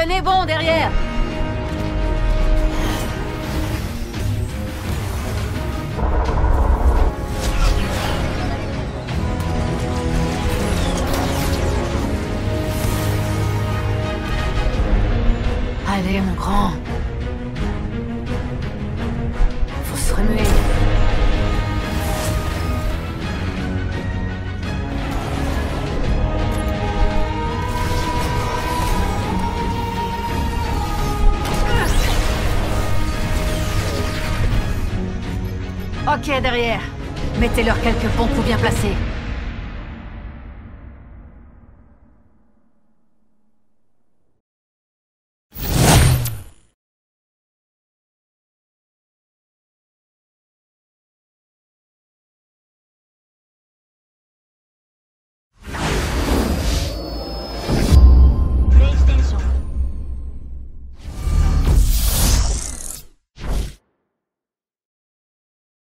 Tenez bon derrière Allez, mon grand. Ok, derrière. Mettez-leur quelques bons coups bien placés.